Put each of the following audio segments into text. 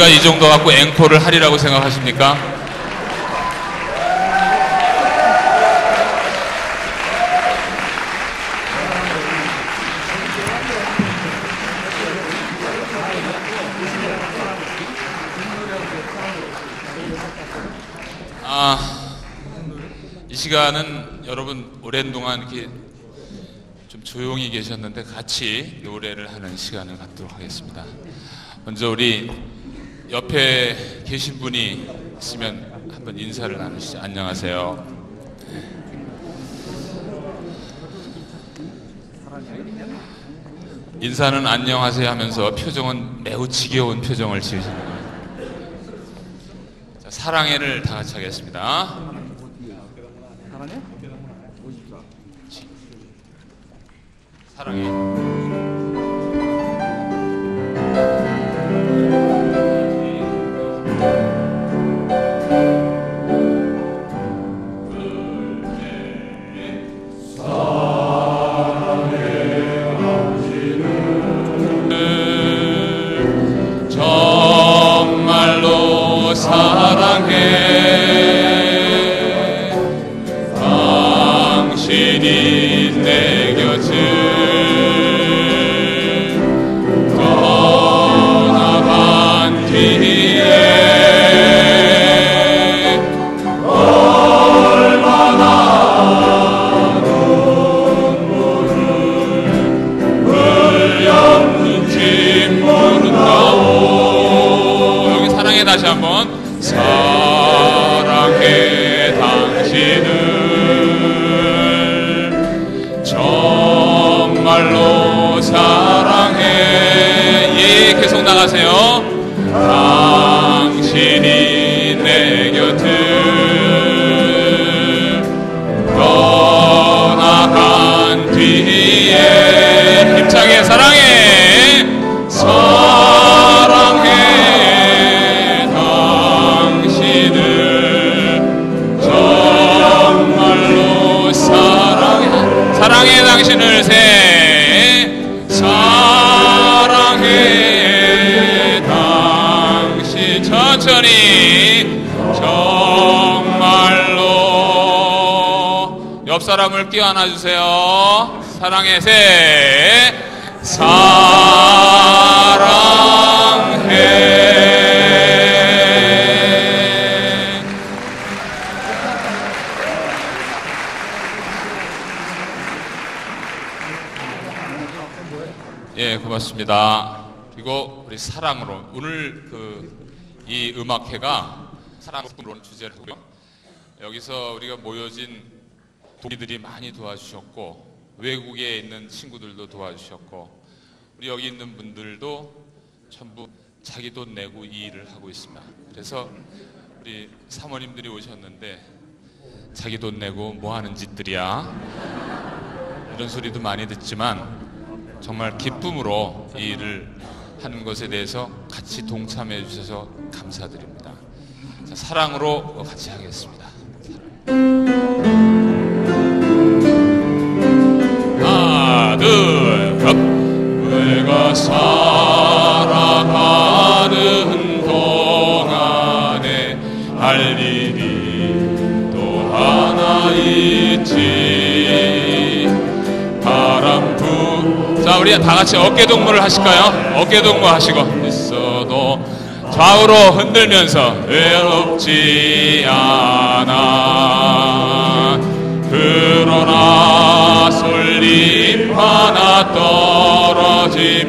우리가 이 정도 갖고 앵콜을 하리라고 생각하십니까? 아, 이 시간은 여러분 오랜 동안 이렇게 좀 조용히 계셨는데 같이 노래를 하는 시간을 갖도록 하겠습니다. 먼저 우리 옆에 계신 분이 있으면 한번 인사를 나누시죠. 안녕하세요. 인사는 안녕하세요 하면서 표정은 매우 지겨운 표정을 지으시는 거예요. 자, 사랑해를 다 같이 하겠습니다. 사랑해. 끼워안아 주세요. 사랑해 새 사랑해 예, 고맙습니다. 그리고 우리 사랑으로 오늘 그 이 음악회가 사랑으로 주제를 하고요. 여기서 우리가 모여진 동기들이 많이 도와주셨고 외국에 있는 친구들도 도와주셨고 우리 여기 있는 분들도 전부 자기 돈 내고 이 일을 하고 있습니다. 그래서 우리 사모님들이 오셨는데 자기 돈 내고 뭐 하는 짓들이야? 이런 소리도 많이 듣지만 정말 기쁨으로 이 일을 하는 것에 대해서 같이 동참해 주셔서 감사드립니다. 자, 사랑으로 같이 하겠습니다. 하나, 살아가는 동안에 할 일이 또 하나 있지. 바람 부자 우리 다 같이 어깨 동무를 하실까요? 어깨 동무 하시고. 있어도 좌우로 흔들면서 외롭지 않아. 그러나 솔잎 하나 떨어지면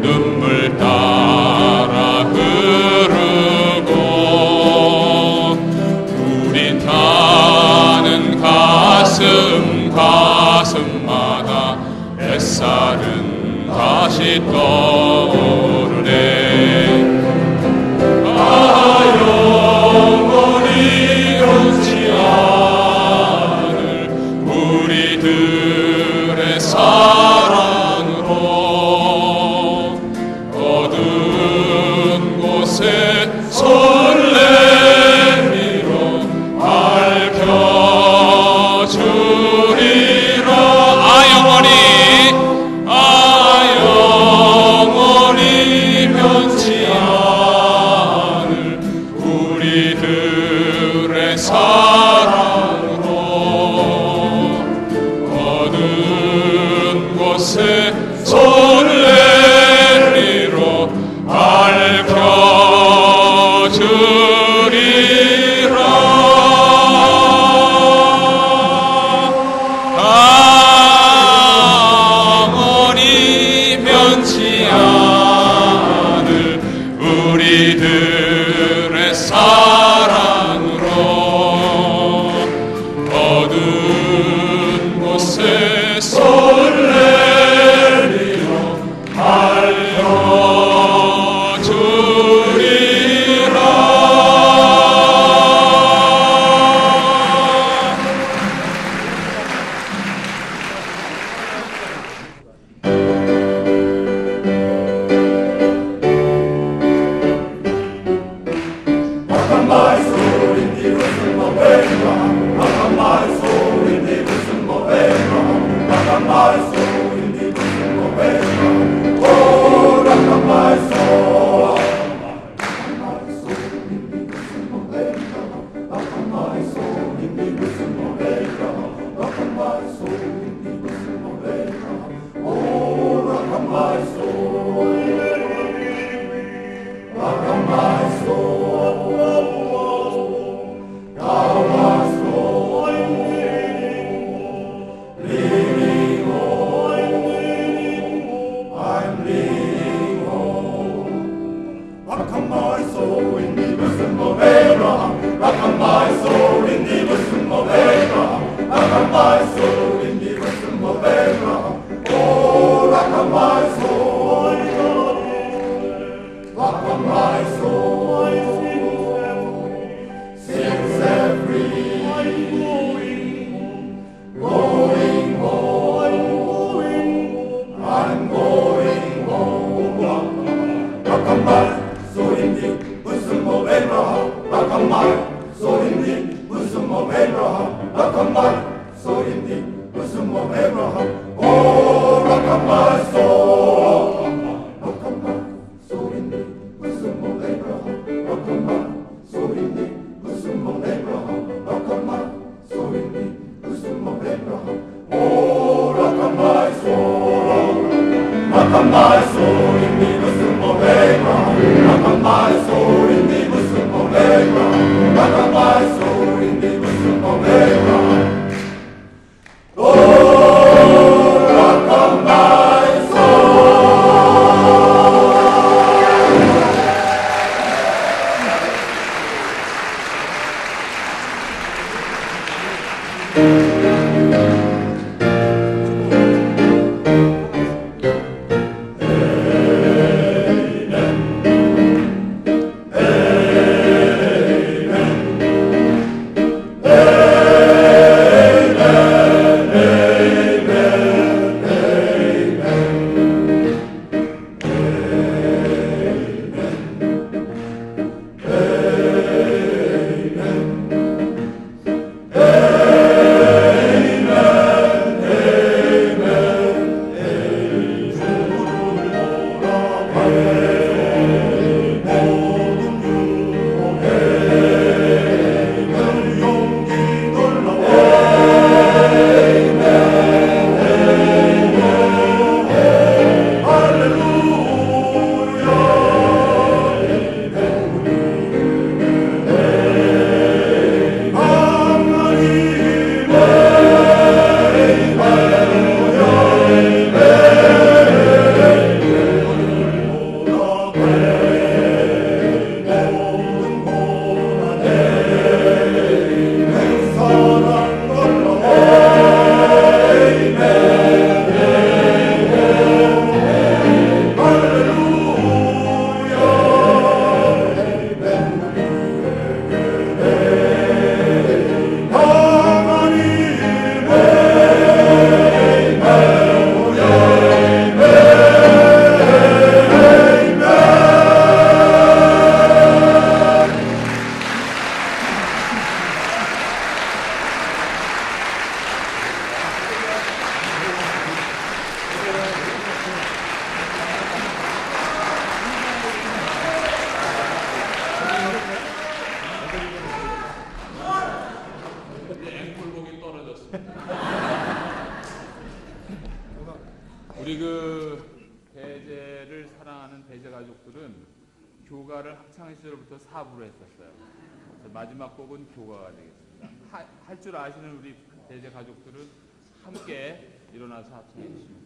눈물 따라 흐르고 우린 타는 가슴 가슴마다 햇살은 다시 떠 to life. 가족들은 교가를 학창 시절부터 사부로 했었어요. 마지막 곡은 교가가 되겠습니다. 할 줄 아시는 우리 대제 가족들은 함께 일어나서 합창해 주십니다.